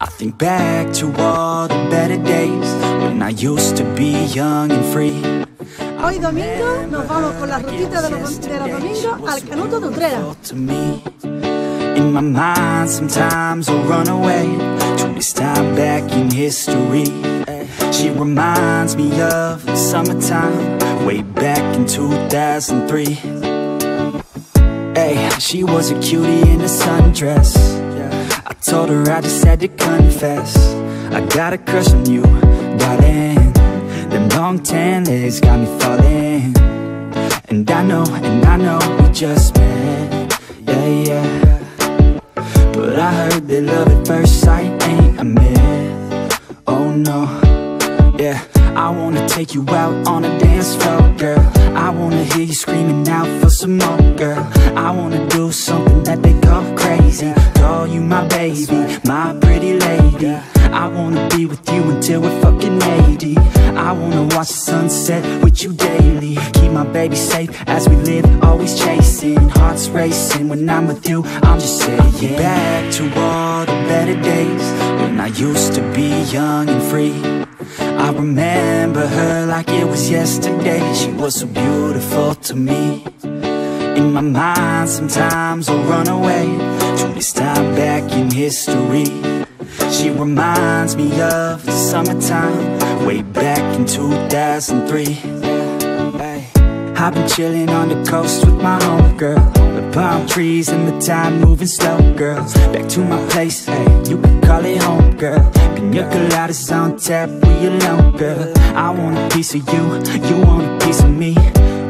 I think back to all the better days when I used to be young and free. Hoy domingo nos vamos con la rutita de los, de los domingos al Canuto de Utrera. To me, in my mind, sometimes I'll run away to this time back in history. She reminds me of the summertime, way back in 2003. Hey, she was a cutie in a sundress. I told her I just had to confess. I got a crush on you, darling. Them long tan legs got me falling. And I know, and I know we just met. Yeah, yeah. But I heard that love at first sight ain't a myth. Oh no, yeah. I wanna take you out on a dance floor, girl. I wanna hear you screaming out for some more, girl. I wanna do something my baby, my pretty lady. I wanna be with you until we're fucking 80. I wanna watch the sunset with you daily. Keep my baby safe as we live, always chasing. Hearts racing when I'm with you, I'm just saying. Back to all the better days when I used to be young and free. I remember her like it was yesterday She was so beautiful to me In my mind sometimes I'll run away history. She reminds me of the summertime Way back in 2003 I've been chilling on the coast with my homegirl. The palm trees and the time moving slow, girl. Back to my place, hey, you can call it home, girl. Pina coladas on tap, we alone, girl. I want a piece of you, you want a piece of me.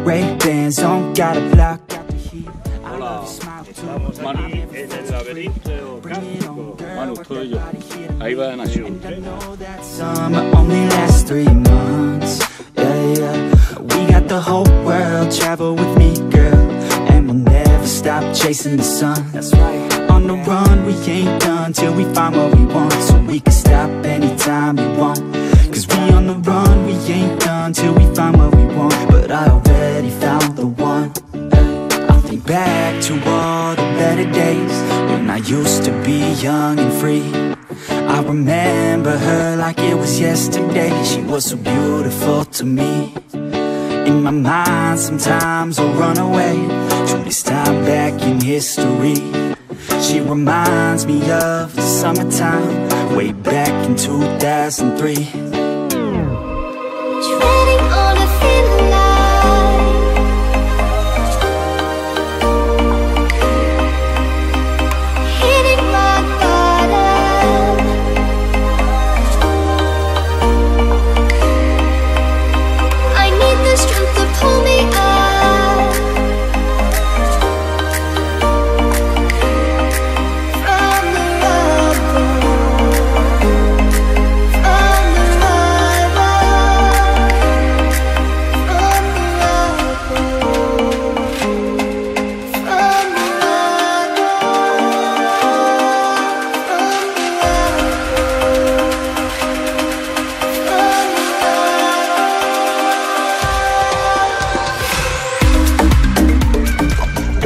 Ray-Bans on, got a block, got the heat I love your smile too Manu en el laberinto kárstico. Manu, todo yo. Ahí va Nacho. I know that summer only lasts three months. Yeah, yeah. We got the whole world, travel with me, girl. And we'll never stop chasing the sun. That's right. On the run, we ain't done till we find what we want. So we can stop anytime we want. Cause we on the run, we ain't done till we find what we want. But I already found the one. I think back to all the better days used to be young and free. I remember her like it was yesterday. She was so beautiful to me. In my mind, sometimes I'll run away to this time back in history. She reminds me of the summertime, way back in 2003.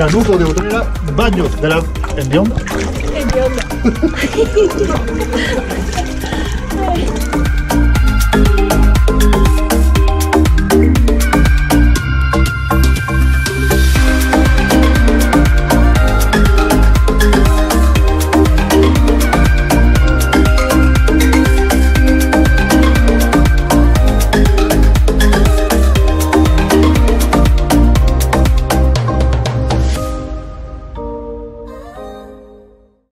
Canuto de Utrera, Baños de la Endión.